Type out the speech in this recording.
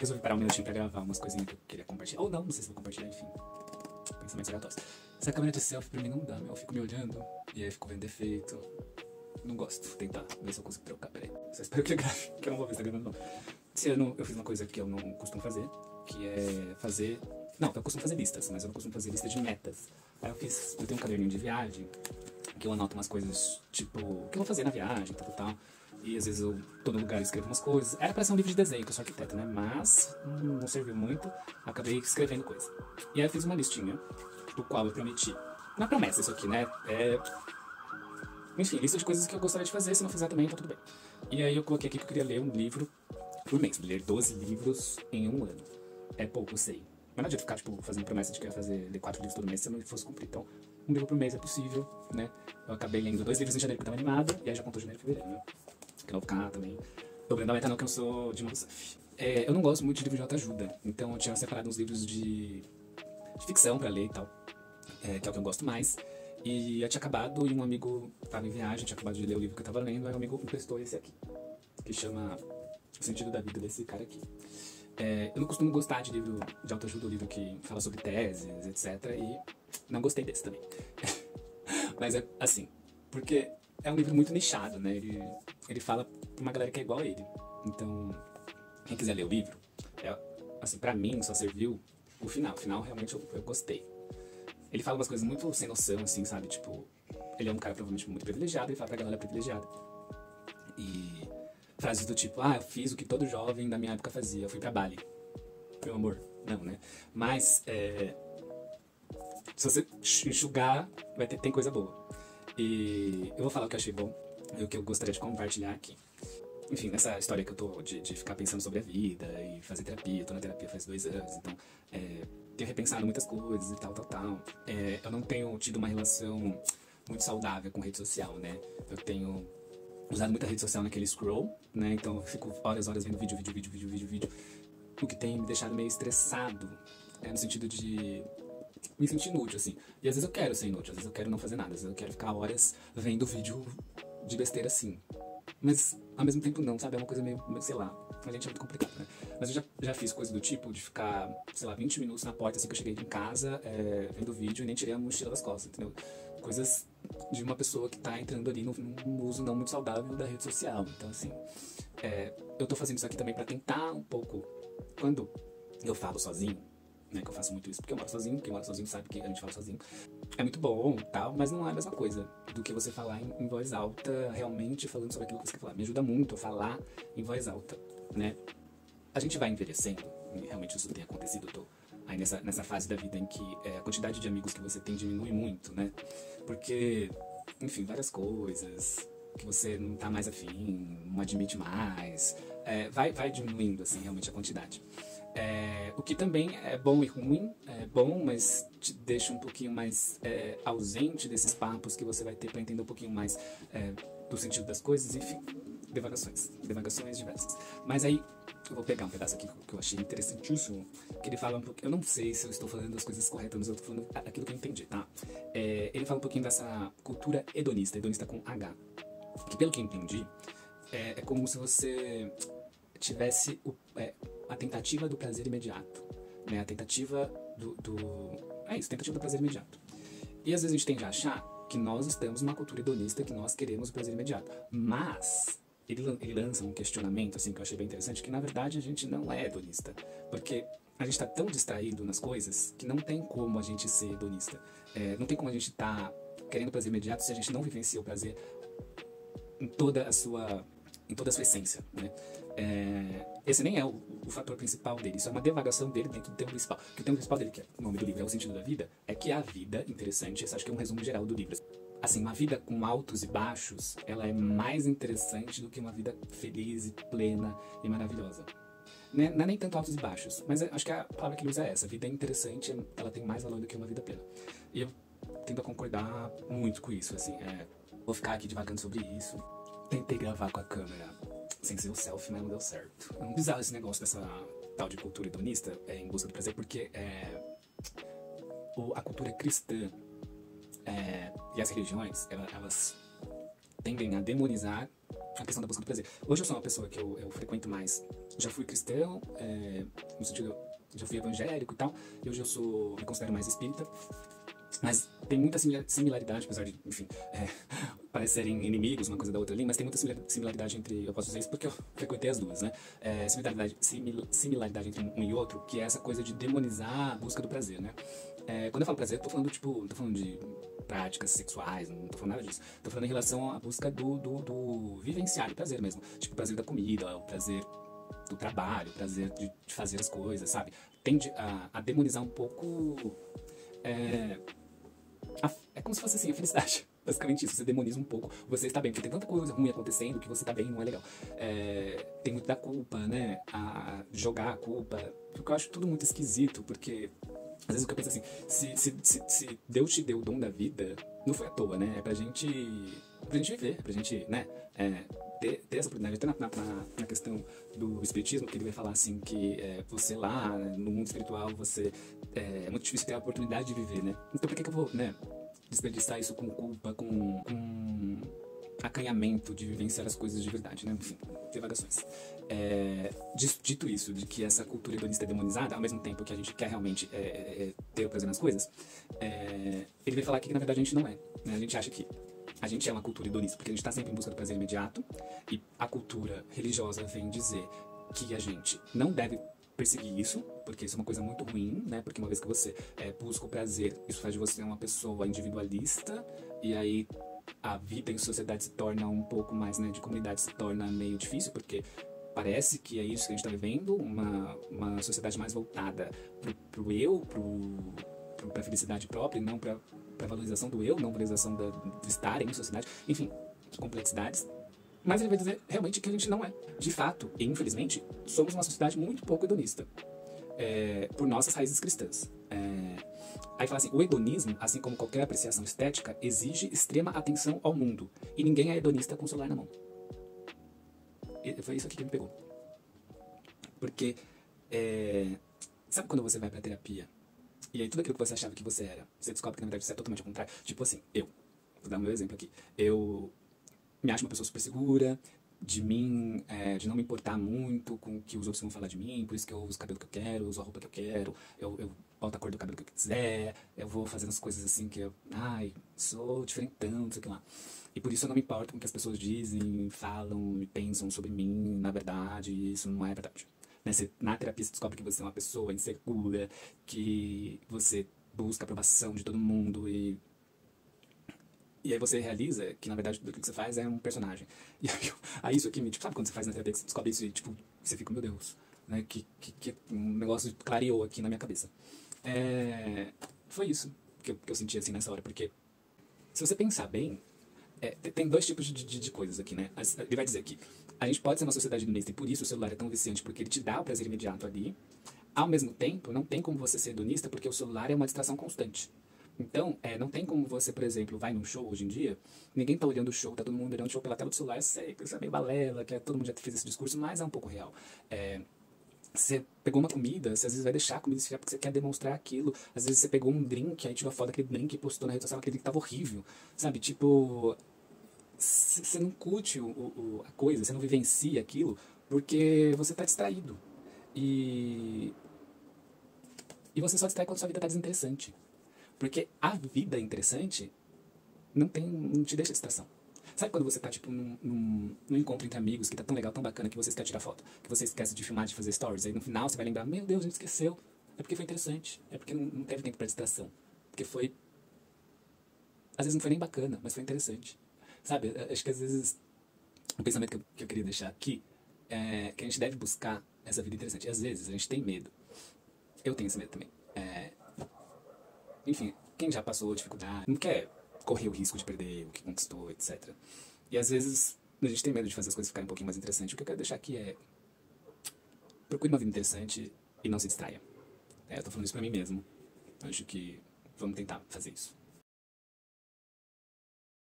resolvi parar um minutinho pra gravar umas coisinhas que eu queria compartilhar. Ou não, não sei se vou compartilhar, enfim. Pensamentos aleatórios. Essa câmera de selfie pra mim não dá, meu. Eu fico me olhando e aí fico vendo defeito. Não gosto. Vou tentar ver se eu consigo trocar, peraí. Só espero que eu grave, que eu não vou ver se tá gravando não. Esse ano eu fiz uma coisa que eu não costumo fazer, que é fazer... Não, eu costumo fazer listas, mas eu não costumo fazer lista de metas. Aí eu fiz... Eu tenho um caderninho de viagem, que eu anoto umas coisas, tipo, o que eu vou fazer na viagem, tal, tal, tal. E às vezes eu tô lugar e escrevo umas coisas. Era pra ser um livro de desenho, que eu sou arquiteto, né? Mas hum, não serviu muito. Acabei escrevendo coisa. E aí eu fiz uma listinha, do qual eu prometi. É promessa isso aqui, né? É. Enfim, lista de coisas que eu gostaria de fazer. Se não fizer também, tá tudo bem. E aí eu coloquei aqui que eu queria ler um livro por mês. Ler 12 livros em um ano. É pouco, eu sei. Mas não adianta ficar, tipo, fazendo promessa de que ia fazer ler quatro livros todo mês se eu não fosse cumprir. Então, um livro por mês é possível, né? Eu acabei lendo dois livros em janeiro que tava animado, e aí já contou janeiro e fevereiro, né? Que vou ficar também dobrando a meta não, que eu sou de. É, eu não gosto muito de livro de autoajuda, então eu tinha separado uns livros de, de ficção pra ler e tal, é, que é o que eu gosto mais. E eu tinha acabado, e um amigo tava em viagem, tinha acabado de ler o livro que eu tava lendo, aí um amigo emprestou esse aqui, que chama O Sentido da Vida desse cara aqui. É, eu não costumo gostar de livro de autoajuda, livro que fala sobre teses, etc. E não gostei desse também. Mas é assim, porque é um livro muito nichado, né? Ele, ele fala pra uma galera que é igual a ele. Então, quem quiser ler o livro, é, assim, pra mim só serviu o final. O final realmente eu, eu gostei. Ele fala umas coisas muito sem noção, assim, sabe? Tipo, ele é um cara provavelmente muito privilegiado, ele fala pra galera privilegiada. E frases do tipo, ah, eu fiz o que todo jovem da minha época fazia, eu fui pra Bali. Meu amor, não, né? Mas, é, se você enxugar, vai ter, tem coisa boa. E eu vou falar o que eu achei bom e o que eu gostaria de compartilhar aqui. Enfim, nessa história que eu tô de, de ficar pensando sobre a vida e fazer terapia, eu tô na terapia faz dois anos, então é, tenho repensado muitas coisas e tal, tal, tal. É, eu não tenho tido uma relação muito saudável com rede social, né? Eu tenho usado muita rede social naquele scroll, né? Então eu fico horas, horas vendo vídeo, vídeo, vídeo, vídeo, vídeo, vídeo. O que tem me deixado meio estressado, é, no sentido de me sentir inútil, assim. E às vezes eu quero ser inútil, às vezes eu quero não fazer nada, às vezes eu quero ficar horas vendo vídeo de besteira assim. Mas ao mesmo tempo não, sabe? É uma coisa meio, sei lá, a gente é muito complicado, né? Mas eu já, já fiz coisa do tipo de ficar, sei lá, 20 minutos na porta assim que eu cheguei em casa, é, vendo vídeo e nem tirei a mochila das costas, entendeu? Coisas de uma pessoa que tá entrando ali no, num uso não muito saudável da rede social. Então, assim, é, eu tô fazendo isso aqui também para tentar um pouco. Quando eu falo sozinho, né? Que eu faço muito isso porque eu moro sozinho, quem mora sozinho sabe que a gente fala sozinho. É muito bom tal, mas não é a mesma coisa do que você falar em, em voz alta, realmente falando sobre aquilo que você quer falar. Me ajuda muito falar em voz alta, né? A gente vai envelhecendo, realmente isso tem acontecido, eu tô aí nessa, nessa fase da vida em que é, a quantidade de amigos que você tem diminui muito, né? Porque, enfim, várias coisas que você não tá mais afim, não admite mais, é, vai, vai diminuindo, assim, realmente a quantidade. É, o que também é bom e ruim, é bom, mas te deixa um pouquinho mais é, ausente desses papos que você vai ter para entender um pouquinho mais é, do sentido das coisas, enfim, devagações, devagações diversas. Mas aí eu vou pegar um pedaço aqui que eu achei interessantíssimo, que ele fala um pouquinho, eu não sei se eu estou falando as coisas corretas, mas eu estou falando aquilo que eu entendi, tá? É, ele fala um pouquinho dessa cultura hedonista, hedonista com H, que pelo que eu entendi, é, é como se você tivesse o, é, a tentativa do prazer imediato, né? A tentativa do, do, É isso, tentativa do prazer imediato. E às vezes a gente tende a achar que nós estamos numa cultura hedonista, que nós queremos o prazer imediato. Mas ele, ele lança um questionamento, assim, que eu achei bem interessante, que na verdade a gente não é hedonista. Porque a gente está tão distraído nas coisas que não tem como a gente ser hedonista. É, não tem como a gente estar tá querendo prazer imediato se a gente não vivencia o prazer em toda a sua em toda a sua essência, né? É, esse nem é o, o, fator principal dele, isso é uma devagação dele dentro do tema principal. O tema principal dele, que é o nome do livro é O Sentido da Vida, é que a vida, interessante, esse acho que é um resumo geral do livro. Assim, uma vida com altos e baixos, ela é mais interessante do que uma vida feliz e plena e maravilhosa. Né? Não é nem tanto altos e baixos, mas acho que a palavra que ele usa é essa. A vida é interessante, ela tem mais valor do que uma vida plena. E eu tento concordar muito com isso, assim. É, vou ficar aqui devagando sobre isso. Tentei gravar com a câmera sem ser o selfie, mas não deu certo. É um bizarro esse negócio dessa tal de cultura hedonista é, em busca do prazer, porque é, o, a cultura cristã é, e as religiões, elas, elas tendem a demonizar a questão da busca do prazer. Hoje eu sou uma pessoa que eu, eu frequento mais. Já fui cristão, é, no sentido, já fui evangélico e tal. E hoje eu sou, me considero mais espírita. Mas tem muita similaridade, apesar de, enfim, é, parecerem inimigos uma coisa da outra ali, mas tem muita similaridade entre, eu posso dizer isso porque eu frequentei as duas, né? É, similaridade, simil, similaridade entre um e outro, que é essa coisa de demonizar a busca do prazer, né? É, quando eu falo prazer, eu tô falando, tipo, tô falando de práticas sexuais, não tô falando nada disso. Tô falando em relação à busca do, do, do vivenciar o prazer mesmo. Tipo, o prazer da comida, o prazer do trabalho, o prazer de, de fazer as coisas, sabe? Tende a, a demonizar um pouco. É, a, é como se fosse assim, a felicidade. Basicamente isso, você demoniza um pouco, você está bem, porque tem tanta coisa ruim acontecendo que você está bem não é legal. É, tem muito da culpa, né? A jogar a culpa. Porque eu acho tudo muito esquisito, porque às vezes eu penso assim, se, se, se, se, Deus te deu o dom da vida, não foi à toa, né? É pra gente, pra gente viver, pra gente, né? É, ter, ter essa oportunidade, até na, na, na, questão do espiritismo, que ele vai falar assim, que é, você lá, no mundo espiritual, você é, é muito difícil ter a oportunidade de viver, né? Então por que, que eu vou, né? Desperdiçar isso com culpa, com, com acanhamento de vivenciar as coisas de verdade, né? Enfim, divagações. É, dito isso, de que essa cultura hedonista é demonizada, ao mesmo tempo que a gente quer realmente é, é, é ter o prazer nas coisas, é, ele vai falar que na verdade a gente não é. Né? A gente acha que a gente é uma cultura hedonista, porque a gente está sempre em busca do prazer imediato, e a cultura religiosa vem dizer que a gente não deve perseguir isso, porque isso é uma coisa muito ruim, né? Porque uma vez que você é, busca o prazer, isso faz de você uma pessoa individualista, e aí a vida em sociedade se torna um pouco mais, né, de comunidade se torna meio difícil, porque parece que é isso que a gente está vivendo, uma, uma sociedade mais voltada pro, pro eu, pro, pro, a felicidade própria e não para valorização do eu, não valorização da, do estar em sociedade, enfim, complexidades. Mas ele vai dizer realmente que a gente não é. De fato, e infelizmente, somos uma sociedade muito pouco hedonista. É, por nossas raízes cristãs. É, Aí fala assim: o hedonismo, assim como qualquer apreciação estética, exige extrema atenção ao mundo. E ninguém é hedonista com o celular na mão. E foi isso aqui que me pegou. Porque, é, sabe quando você vai pra terapia? E aí tudo aquilo que você achava que você era, você descobre que na verdade você é totalmente ao contrário. Tipo assim, eu. Vou dar um meu exemplo aqui. Eu me acho uma pessoa super segura, de mim, é, de não me importar muito com o que os outros vão falar de mim, por isso que eu uso o cabelo que eu quero, uso a roupa que eu quero, eu, eu boto a cor do cabelo que eu quiser, eu vou fazendo as coisas assim que eu, ai, sou diferentão, não sei o que lá. E por isso eu não me importo com o que as pessoas dizem, falam e pensam sobre mim, na verdade, isso não é verdade. Né? Você, na terapia você descobre que você é uma pessoa insegura, que você busca aprovação de todo mundo e e aí você realiza que, na verdade, tudo que você faz é um personagem. E aí, aí isso aqui, tipo, sabe quando você faz na terapia que você descobre isso e, tipo, você fica, meu Deus, né? Que, que, que um negócio clareou aqui na minha cabeça. É, foi isso que eu, que eu senti, assim, nessa hora. Porque, se você pensar bem, é, tem dois tipos de, de, de, coisas aqui, né? Ele vai dizer que a gente pode ser uma sociedade hedonista e por isso o celular é tão viciante, porque ele te dá o prazer imediato ali. Ao mesmo tempo, não tem como você ser hedonista, porque o celular é uma distração constante. Então, é, não tem como você, por exemplo, vai num show hoje em dia, ninguém tá olhando o show, tá todo mundo olhando o show pela tela do celular. Eu sei que isso é meio balela, que é, todo mundo já fez esse discurso, mas é um pouco real. É, você pegou uma comida, você às vezes vai deixar a comida esfriar porque você quer demonstrar aquilo. Às vezes você pegou um drink, aí tirou a foto daquele drink e postou na rede social, aquele drink tava horrível. Sabe, tipo... Você não curte o, o, a coisa, você não vivencia aquilo, porque você tá distraído. E... E você só distrai quando sua vida tá desinteressante. Porque a vida interessante não tem, não te deixa distração. Sabe quando você tá, tipo, num, num, num, encontro entre amigos que tá tão legal, tão bacana, que você quer tirar foto, que você esquece de filmar, de fazer stories, aí no final você vai lembrar, meu Deus, a gente esqueceu. É porque foi interessante. É porque não, não teve tempo para distração. Porque foi. Às vezes não foi nem bacana, mas foi interessante. Sabe? Acho que às vezes o pensamento que eu, que eu queria deixar aqui é que a gente deve buscar essa vida interessante. E às vezes a gente tem medo. Eu tenho esse medo também. É, enfim, quem já passou dificuldade, não quer correr o risco de perder o que conquistou, etc. E às vezes a gente tem medo de fazer as coisas ficarem um pouquinho mais interessantes. O que eu quero deixar aqui é. Procure uma vida interessante e não se distraia. É, eu tô falando isso pra mim mesmo. Acho que vamos tentar fazer isso.